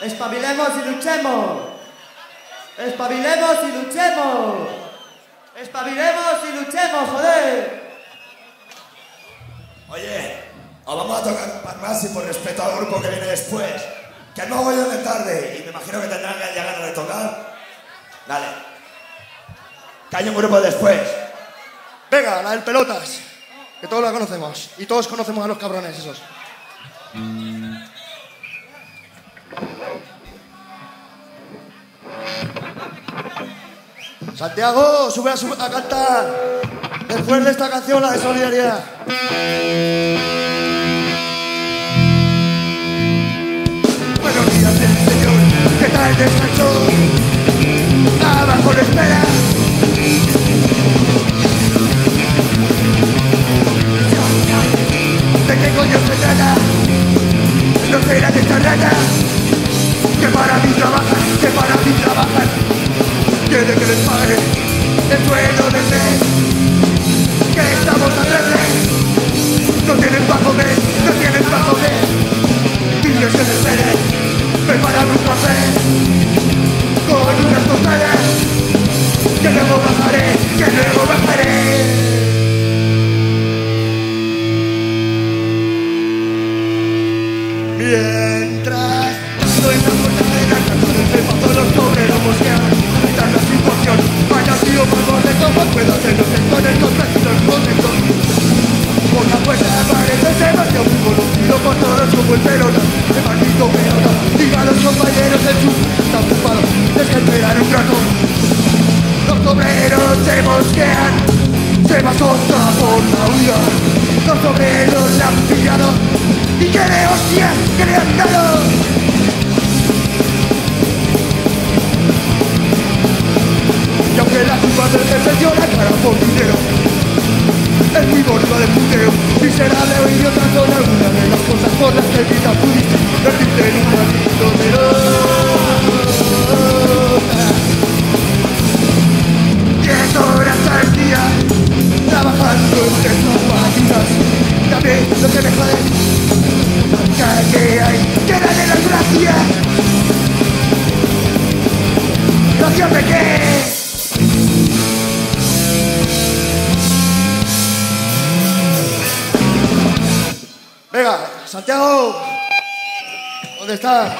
Espabilemos y luchemos. Espabilemos y luchemos. Espabilemos y luchemos, joder. Oye, os vamos a tocar un par más y por respeto al grupo que viene después. Que no voy de tarde y me imagino que tendrán ya ganas de tocar. Dale. Que hay un grupo después. Venga, la del pelotas. Que todos la conocemos. Y todos conocemos a los cabrones esos. Santiago, sube a, sube a cantar. Después de esta canción, la de solidaridad. Buenos días, el señor. ¿Qué tal el descanso? Tienen pa' comer, no tienen pa' comer. Diles que se esperen, preparan un café con unas tostadas. Que luego bajaré, que luego bajaré. Mientras Sebastián Muy conocido por todos como el pelota El maldito pelota Diga a los compañeros del sur Está ocupado Es que esperar un rato. Los obreros se mosquean Se va contra por la huida Los obreros la han pillado y que de hostia que le han dado. Y aunque la culpa del jefe dio la cara por dinero, es muy bonito del puteo y será de oír otra ¿Gracias de qué? Venga, Santiago. ¿Dónde estás?